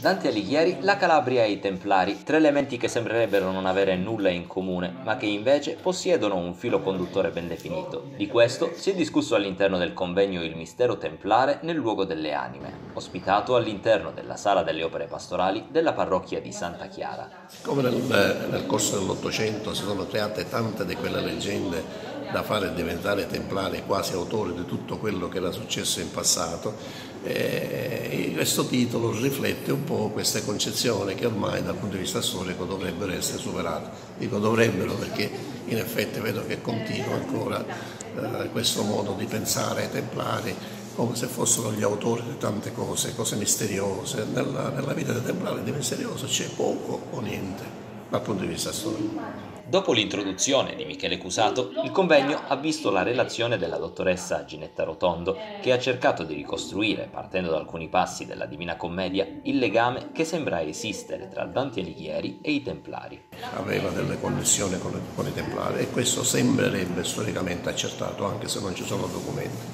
Dante Alighieri, la Calabria e i Templari, tre elementi che sembrerebbero non avere nulla in comune, ma che invece possiedono un filo conduttore ben definito. Di questo si è discusso all'interno del convegno Il mistero templare nel luogo delle anime, ospitato all'interno della sala delle opere pastorali della parrocchia di Santa Chiara. Come nel, nel corso dell'Ottocento si sono create tante di quelle leggende da fare diventare templare quasi autore di tutto quello che era successo in passato, e questo titolo riflette un po' queste concezioni che ormai dal punto di vista storico dovrebbero essere superate. Dico dovrebbero perché in effetti vedo che continua ancora eh, questo modo di pensare ai templari come se fossero gli autori di tante cose, cose misteriose. Nella, nella vita dei templari di misterioso c'è poco o niente dal punto di vista storico. Dopo l'introduzione di Michele Cusato, il convegno ha visto la relazione della dottoressa Ginetta Rotondo, che ha cercato di ricostruire, partendo da alcuni passi della Divina Commedia, il legame che sembra esistere tra Dante Alighieri e i Templari. Aveva delle connessioni con, le, con i Templari e questo sembrerebbe storicamente accertato, anche se non ci sono documenti.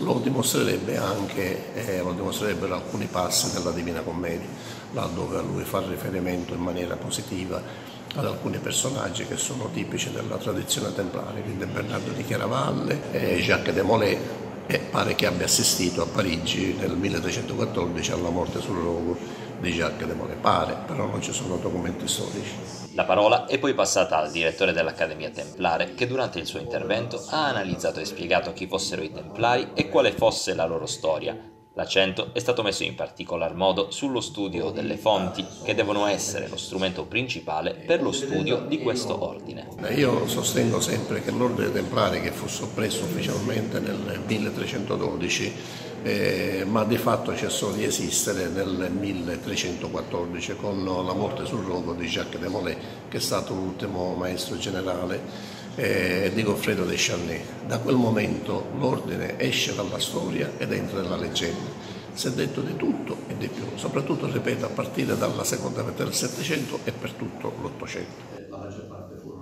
Lo dimostrerebbe anche, eh, lo dimostrerebbero alcuni passi della Divina Commedia, laddove a lui fa riferimento in maniera positiva ad alcuni personaggi che sono tipici della tradizione templare, quindi Bernardo di Chiaravalle e Jacques de Molay e pare che abbia assistito a Parigi nel 1314 alla morte sul rogo di Jacques de Molay, pare, però non ci sono documenti storici. La parola è poi passata al direttore dell'Accademia Templare che durante il suo intervento ha analizzato e spiegato chi fossero i Templari e quale fosse la loro storia, L'accento è stato messo in particolar modo sullo studio delle fonti, che devono essere lo strumento principale per lo studio di questo ordine. Io sostengo sempre che l'ordine templare che fu soppresso ufficialmente nel 1312, eh, ma di fatto cessò di esistere nel 1314 con la morte sul rogo di Jacques de Molay, che è stato l'ultimo maestro generale eh, di Goffredo de Charnay. Da quel momento l'ordine esce dalla storia ed entra nella leggenda. Si è detto di tutto e di più, soprattutto, ripeto, a partire dalla seconda metà del Settecento e per tutto l'Ottocento.